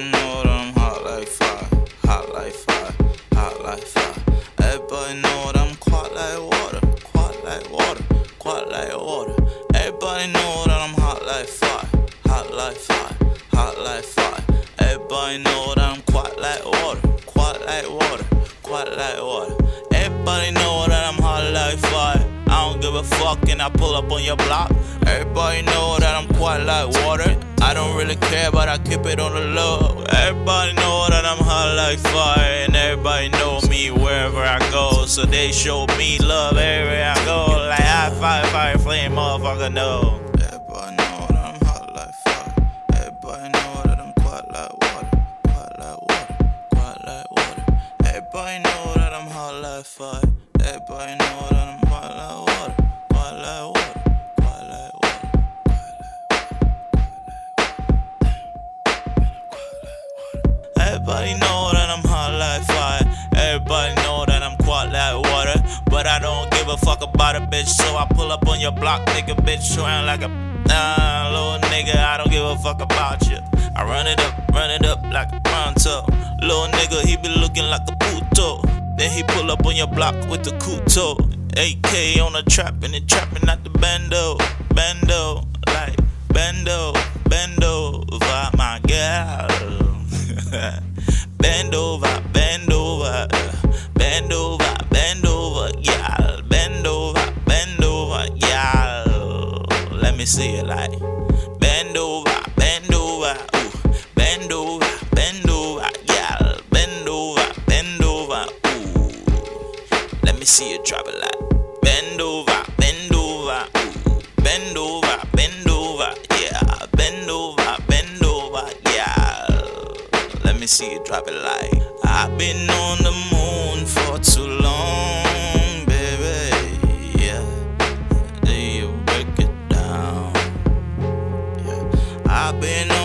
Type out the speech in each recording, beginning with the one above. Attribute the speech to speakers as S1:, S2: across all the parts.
S1: you know that I'm hot like fire, hot like fire, hot like fire. Everybody know that I'm quite like water, quite like water, quite like water. Everybody know that I'm hot like fire, hot like fire, hot like fire. Everybody know that I'm quite like water, quite like water, quite like water. Everybody know that I'm hot like fire. I don't give a fuck and I pull up on your block. Everybody know that I'm quite like water. I don't really care, but I keep it on the low. Everybody know that I'm hot like fire, and everybody know me wherever I go. So they show me love everywhere I go. Like high five, fire flame, motherfucker, no. Everybody know that I'm hot like fire. Everybody know that I'm quite like water. But I don't give a fuck about a bitch, so I pull up on your block, nigga, bitch, showing like a nah, little nigga. I don't give a fuck about you. I run it up, run it up like a pronto. Little nigga, he be looking like a puto. Then he pull up on your block with the kuto. AK on the trap and it trapping at the bando, bando, like bando, bando, me see you drop it like bend over, bend over, ooh. bend over, bend over, yeah, bend over, bend over, yeah. Let me see you drop it like I've been on the moon for too long, baby. Yeah, do you break it down? Yeah, I've been.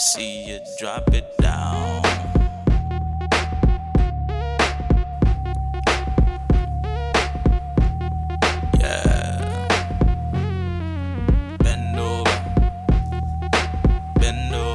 S1: see you drop it down. Yeah. Bend over. Bend over.